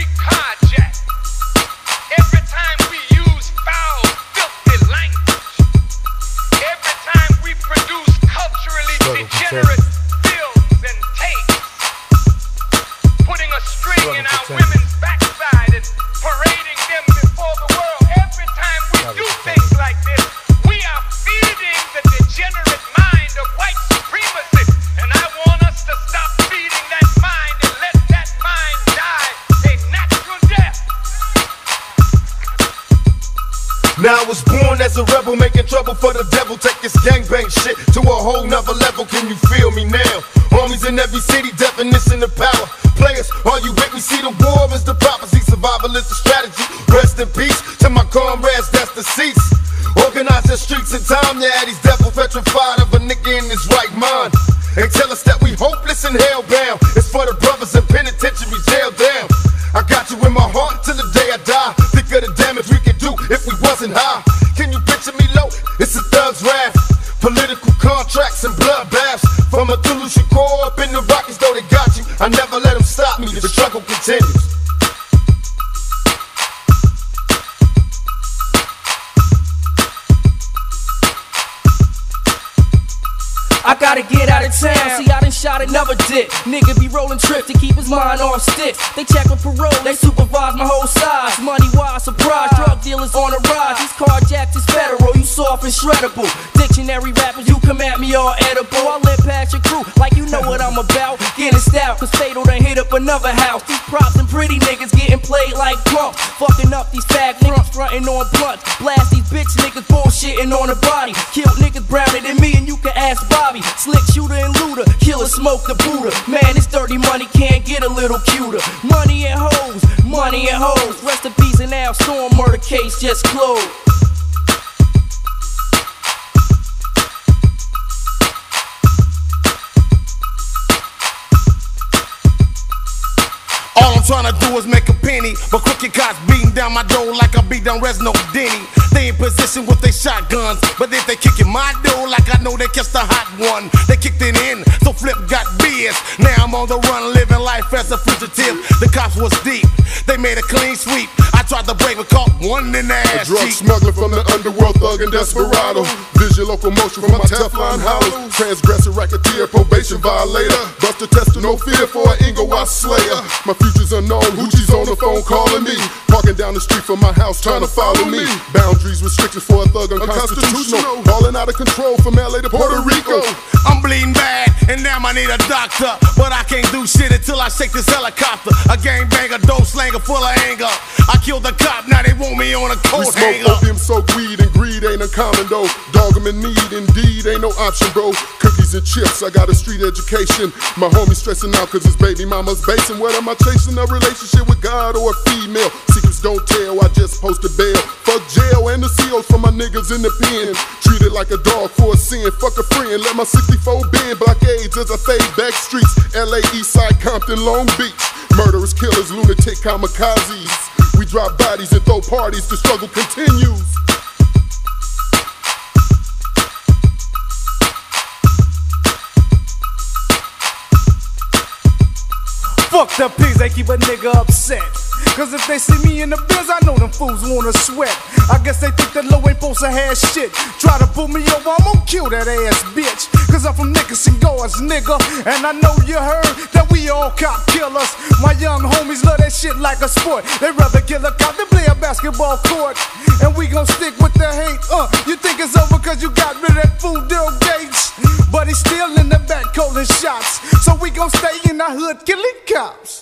every Now I was born as a rebel, making trouble for the devil. Take this gangbang shit to a whole nother level. Can you feel me now? Homies in every city, definition of power. Players, are you with me? See the war is the prophecy, survival is the strategy. Rest in peace to my comrades that's deceased. Organize the streets in time, yeah, these devil petrified of a nigga in his right mind. They tell us that we hopeless and hellbound. If high. Can you picture me low? It's a thug's wrath. Political contracts and bloodbaths. From Mutulu Shakur up in the Rockies, though they got you. I never let them stop me. The struggle continues. Gotta get out of town. See, I done shot another dick. Nigga be rolling trips to keep his mind on sticks. They check for parole, they supervise my whole size. Money wise, surprise. Drug dealers on the rise. These carjacks is federal. Soft and shreddable. Dictionary rappers, you come at me all edible. I live past your crew like you know what I'm about. Getting stout, cause Fatal done hit up another house. These props and pretty niggas getting played like punks. Fucking up these fag niggas frontin' on blunts. Blast these bitch niggas bullshitting on the body. Kill niggas browner than me, and you can ask Bobby. Slick shooter and looter, killer smoke the Buddha. Man, this dirty money can't get a little cuter. Money and hoes, money and hoes. Rest in peace and now storm murder case just closed. Trying to do is make a penny, but crooked cops beating down my door like I beat down Reginald Denny. They in position with their shotguns, but if they kicking my door like I know they catch the hot one, they kicked it in, so Flip got biz. Now I'm on the run, living life as a fugitive. The cops was deep, they made a clean sweep. I tried to break, but caught one in the A ass drug cheek. smuggler from the underworld, thug and desperado. Visual locomotion from my Teflon hollow. Transgressor, racketeer, probation violator. Buster tester, no fear for an Ingo Watts slayer. My future's unknown, Hoochie's on the phone calling me. Parking down the street from my house, trying to follow me. Boundaries, restrictions for a thug, unconstitutional. Falling out of control from LA to Puerto Rico. I'm bleeding bad, and now I need a doctor. But I can't do shit until I shake this helicopter. A gangbanger, dope slanger full of anger. I killed the cop, now they want me on a We coat smoke hanger. opium, soak weed, and greed ain't a uncommon though. Dog 'em in need, indeed, ain't no option, bro. Cookies and chips, I got a street education. My homie stressing out cause his baby mama's basing. What am I chasing? A relationship with God or a female? Secrets don't tell, I just post posted bail. Fuck jail and the seals for my niggas in the pen. Treated like a dog for a sin. Fuck a friend, let my 64 bend. Blockades as I fade back streets. LA, Eastside, Compton, Long Beach. Murderers, killers, lunatic kamikazes. We drop bodies and throw parties, the struggle continues. Fuck the pigs, they keep a nigga upset. Cause if they see me in the biz, I know them fools wanna sweat. I guess they think that low ain't supposed to have shit. Try to pull me over, I'm gonna kill that ass bitch. Cause I'm from Nickerson Gardens, nigga. And I know you heard that we all cop killers. My young homies love that shit like a sport. They rather kill a cop than play a basketball court. And we gon' stick with the hate. Uh, you think it's over cause you got rid of that fool Daryl Gates. But he's still in the back calling shots. So we gon' stay in the hood killing cops.